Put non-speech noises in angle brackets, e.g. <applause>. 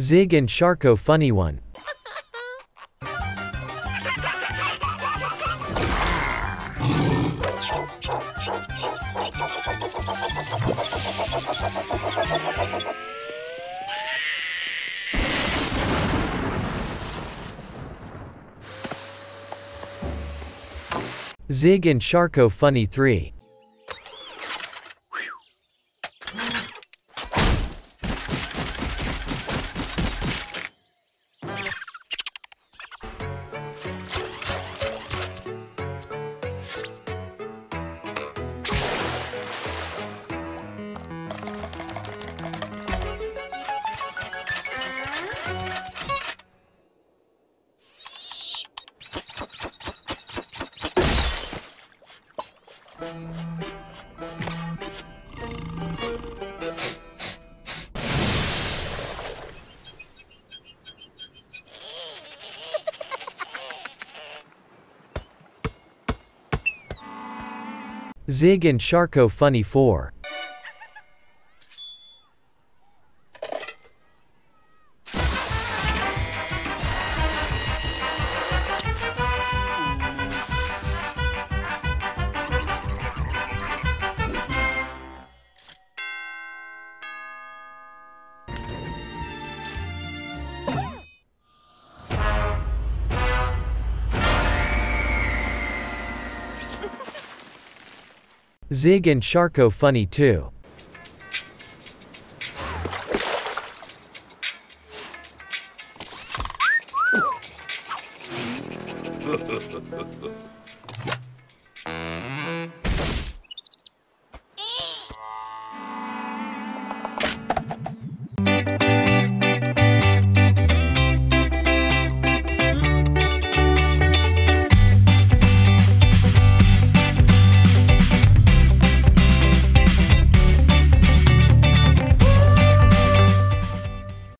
Zig and Sharko funny one. Zig and Sharko funny 3. Zig and Sharko funny 4. Zig and Sharko funny 2. <laughs>